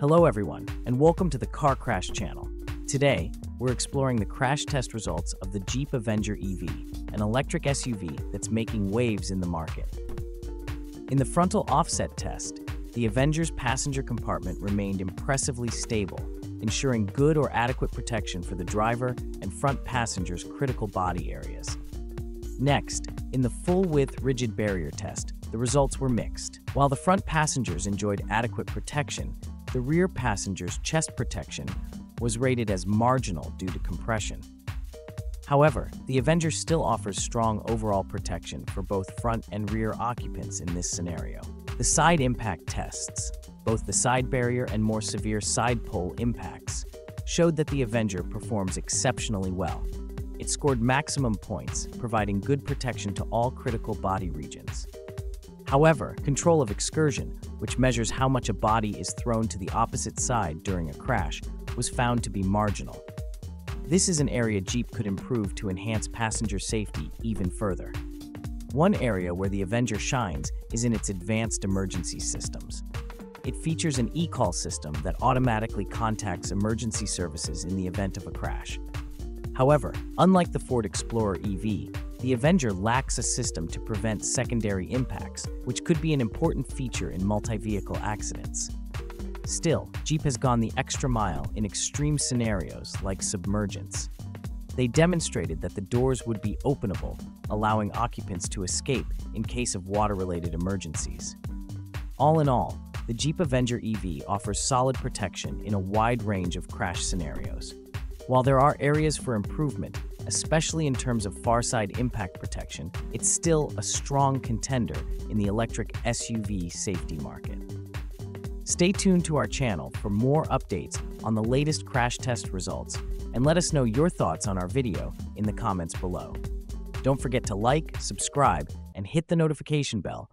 Hello, everyone, and welcome to the Car Crash channel. Today, we're exploring the crash test results of the Jeep Avenger EV, an electric SUV that's making waves in the market. In the frontal offset test, the Avenger's passenger compartment remained impressively stable, ensuring good or adequate protection for the driver and front passengers' critical body areas. Next, in the full-width rigid barrier test, the results were mixed. While the front passengers enjoyed adequate protection, the rear passengers' chest protection was rated as marginal due to compression. However, the Avenger still offers strong overall protection for both front and rear occupants in this scenario. The side impact tests, both the side barrier and more severe side pole impacts, showed that the Avenger performs exceptionally well. It scored maximum points, providing good protection to all critical body regions. However, control of excursion, which measures how much a body is thrown to the opposite side during a crash, was found to be marginal. This is an area Jeep could improve to enhance passenger safety even further. One area where the Avenger shines is in its advanced emergency systems. It features an e-call system that automatically contacts emergency services in the event of a crash. However, unlike the Ford Explorer EV, the Avenger lacks a system to prevent secondary impacts, which could be an important feature in multi-vehicle accidents. Still, Jeep has gone the extra mile in extreme scenarios like submergence. They demonstrated that the doors would be openable, allowing occupants to escape in case of water-related emergencies. All in all, the Jeep Avenger EV offers solid protection in a wide range of crash scenarios. While there are areas for improvement, especially in terms of far side impact protection, it's still a strong contender in the electric SUV safety market. Stay tuned to our channel for more updates on the latest crash test results and let us know your thoughts on our video in the comments below. Don't forget to like, subscribe, and hit the notification bell